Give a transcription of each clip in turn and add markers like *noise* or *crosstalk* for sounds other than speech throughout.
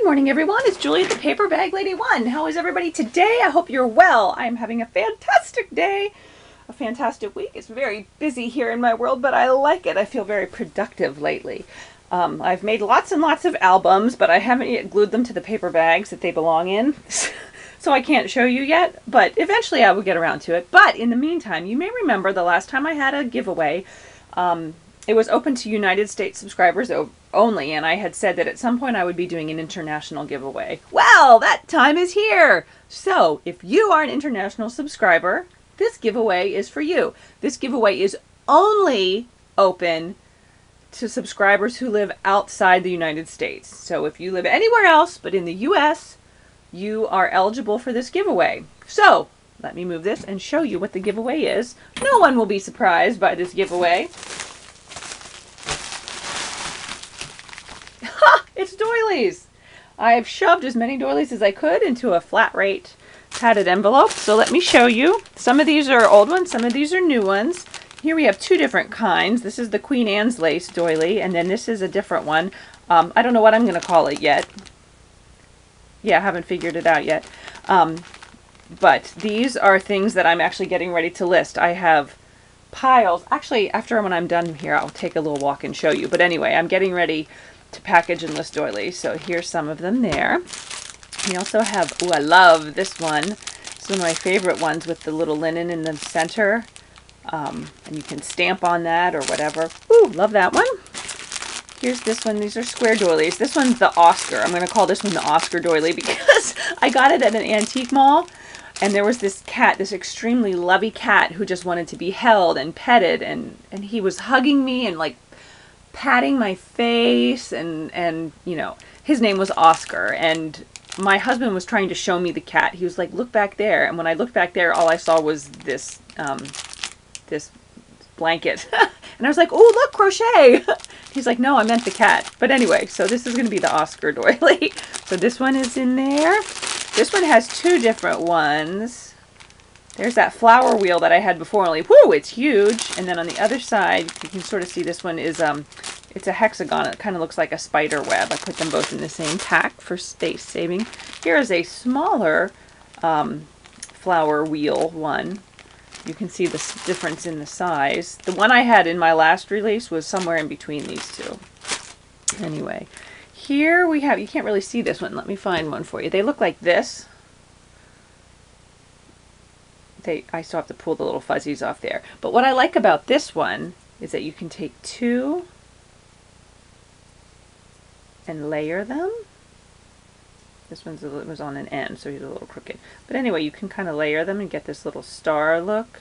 Good morning, everyone. It's Julie the Paper Bag Lady One. How is everybody today? I hope you're well. I'm having a fantastic day, a fantastic week. It's very busy here in my world, but I like it. I feel very productive lately. Um, I've made lots and lots of albums, but I haven't yet glued them to the paper bags that they belong in. *laughs* so I can't show you yet, but eventually I will get around to it. But in the meantime, you may remember the last time I had a giveaway. Um, it was open to United States subscribers only, and I had said that at some point I would be doing an international giveaway. Well, that time is here! So, if you are an international subscriber, this giveaway is for you. This giveaway is only open to subscribers who live outside the United States. So if you live anywhere else but in the US, you are eligible for this giveaway. So, let me move this and show you what the giveaway is. No one will be surprised by this giveaway. It's doilies. I've shoved as many doilies as I could into a flat rate padded envelope. So let me show you. Some of these are old ones, some of these are new ones. Here we have two different kinds. This is the Queen Anne's lace doily, and then this is a different one. Um, I don't know what I'm going to call it yet. Yeah, I haven't figured it out yet. Um, but these are things that I'm actually getting ready to list. I have piles. Actually, after when I'm done here, I'll take a little walk and show you. But anyway, I'm getting ready to package and list doilies. So here's some of them there. We also have, oh, I love this one. It's one of my favorite ones with the little linen in the center. Um, and you can stamp on that or whatever. Ooh, love that one. Here's this one. These are square doilies. This one's the Oscar. I'm going to call this one the Oscar doily *laughs* because I got it at an antique mall. And there was this cat, this extremely lovey cat who just wanted to be held and petted. And, and he was hugging me and like patting my face and and you know his name was Oscar and my husband was trying to show me the cat. He was like look back there. And when I looked back there all I saw was this um, this blanket. *laughs* And I was like oh look crochet. *laughs* He's like no I meant the cat. But anyway so this is gonna be the Oscar doily *laughs* so this one is in there. This one has two different ones. There's that flower wheel that I had before, only, whoo, it's huge. And then on the other side, you can sort of see this one is, um, it's a hexagon. It kind of looks like a spider web. I put them both in the same pack for space saving. Here is a smaller um, flower wheel one. You can see the difference in the size. The one I had in my last release was somewhere in between these two. Anyway, here we have, you can't really see this one. Let me find one for you. They look like this they I still have to pull the little fuzzies off there. But what I like about this one is that you can take two and layer them. This one's a, was on an end, so he's a little crooked. But anyway, you can kind of layer them and get this little star look.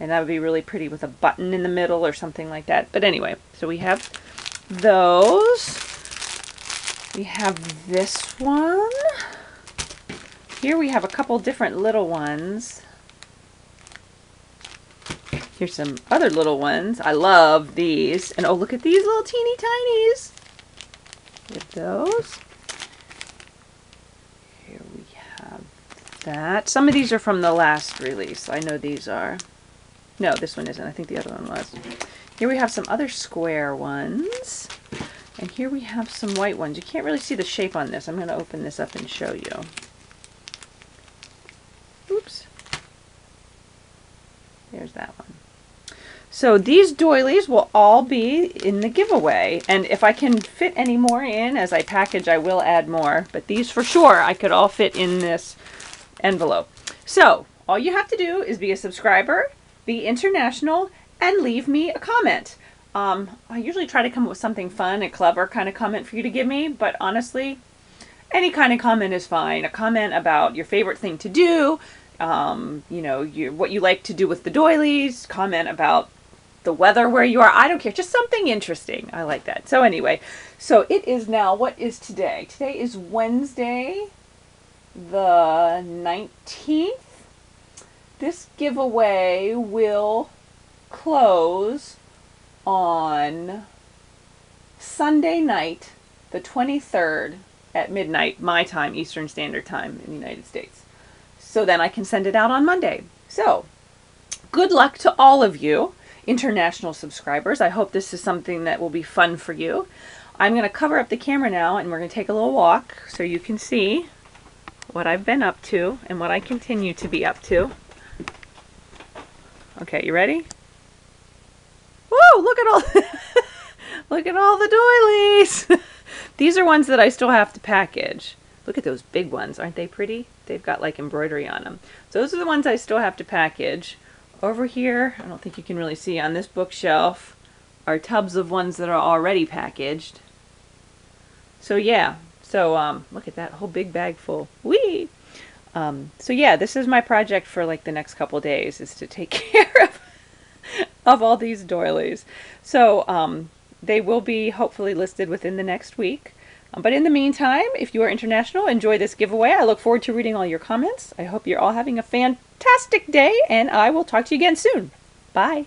And that would be really pretty with a button in the middle or something like that. But anyway, so we have those. We have this one. Here we have a couple different little ones. Here's some other little ones. I love these. And oh, look at these little teeny tinies. Get those. Here we have that. Some of these are from the last release. I know these are. No, this one isn't. I think the other one was. Here we have some other square ones. And here we have some white ones. You can't really see the shape on this. I'm going to open this up and show you. Oops. There's that one. So these doilies will all be in the giveaway. And if I can fit any more in as I package, I will add more. But these for sure, I could all fit in this envelope. So all you have to do is be a subscriber, be international, and leave me a comment. Um, I usually try to come up with something fun and clever kind of comment for you to give me, but honestly, any kind of comment is fine. A comment about your favorite thing to do, um, you know, what you like to do with the doilies, comment about the weather where you are. I don't care. Just something interesting. I like that. So anyway, so it is now, what is today? Today is Wednesday, the 19th. This giveaway will close on Sunday night, the 23rd at midnight, my time, Eastern Standard Time in the United States. So then I can send it out on Monday. So, good luck to all of you international subscribers. I hope this is something that will be fun for you. I'm going to cover up the camera now and we're going to take a little walk so you can see what I've been up to and what I continue to be up to. Okay, you ready? Whoa, look at all *laughs* look at all the doilies. *laughs* These are ones that I still have to package. Look at those big ones. Aren't they pretty? They've got like embroidery on them. So those are the ones I still have to package. Over here, I don't think you can really see on this bookshelf, are tubs of ones that are already packaged. So yeah, so um, look at that whole big bag full. Whee! Um, so yeah, this is my project for like the next couple days is to take *laughs* care of, of all these doilies. So um, they will be hopefully listed within the next week. But in the meantime, if you are international, enjoy this giveaway. I look forward to reading all your comments. I hope you're all having a fantastic day, and I will talk to you again soon. Bye.